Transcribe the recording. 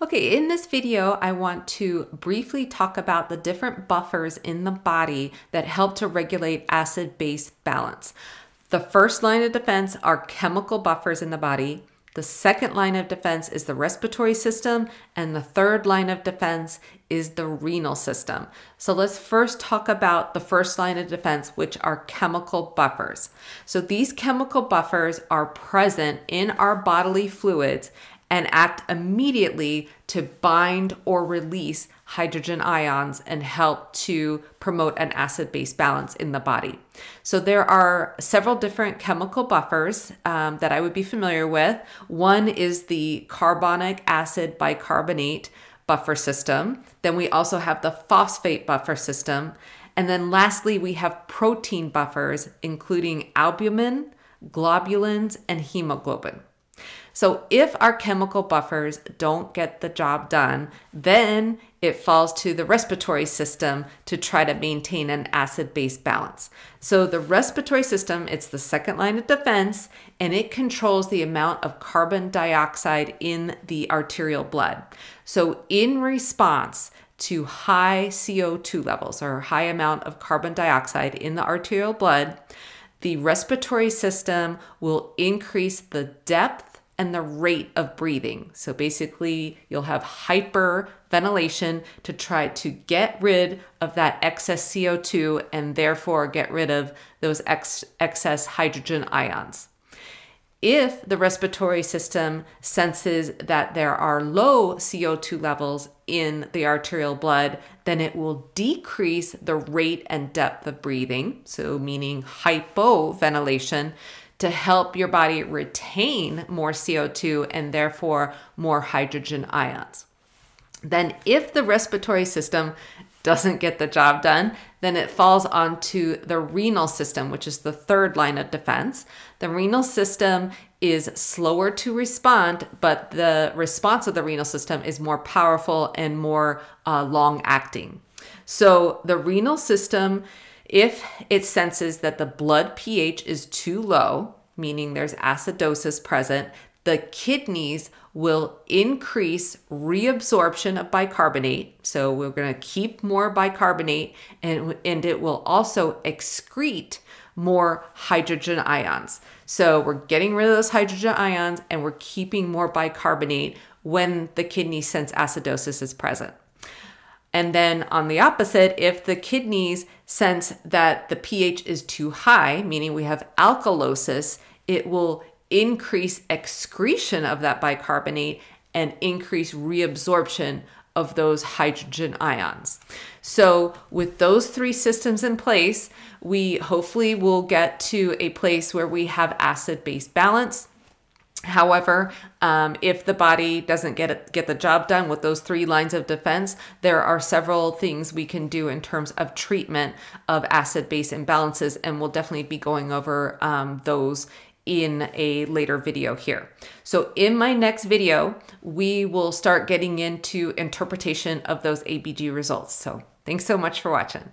Okay, in this video, I want to briefly talk about the different buffers in the body that help to regulate acid base balance. The first line of defense are chemical buffers in the body. The second line of defense is the respiratory system, and the third line of defense is the renal system. So let's first talk about the first line of defense, which are chemical buffers. So these chemical buffers are present in our bodily fluids and act immediately to bind or release hydrogen ions and help to promote an acid base balance in the body. So, there are several different chemical buffers um, that I would be familiar with. One is the carbonic acid bicarbonate buffer system. Then we also have the phosphate buffer system. And then lastly, we have protein buffers, including albumin, globulins, and hemoglobin. So if our chemical buffers don't get the job done, then it falls to the respiratory system to try to maintain an acid base balance. So the respiratory system, it's the second line of defense and it controls the amount of carbon dioxide in the arterial blood. So in response to high CO2 levels or high amount of carbon dioxide in the arterial blood, the respiratory system will increase the depth and the rate of breathing. So basically, you'll have hyperventilation to try to get rid of that excess CO2 and therefore get rid of those ex excess hydrogen ions. If the respiratory system senses that there are low CO2 levels in the arterial blood, then it will decrease the rate and depth of breathing, so meaning hypoventilation, to help your body retain more CO2 and therefore more hydrogen ions. Then, if the respiratory system doesn't get the job done, then it falls onto the renal system, which is the third line of defense. The renal system is slower to respond, but the response of the renal system is more powerful and more uh, long acting. So, the renal system if it senses that the blood pH is too low, meaning there's acidosis present, the kidneys will increase reabsorption of bicarbonate. So we're going to keep more bicarbonate and, and it will also excrete more hydrogen ions. So we're getting rid of those hydrogen ions and we're keeping more bicarbonate when the kidney sense acidosis is present. And then on the opposite, if the kidneys sense that the pH is too high, meaning we have alkalosis, it will increase excretion of that bicarbonate and increase reabsorption of those hydrogen ions. So, with those three systems in place, we hopefully will get to a place where we have acid base balance However, um, if the body doesn't get it, get the job done with those three lines of defense, there are several things we can do in terms of treatment of acid base imbalances, and we'll definitely be going over um, those in a later video here. So in my next video, we will start getting into interpretation of those ABG results. So thanks so much for watching.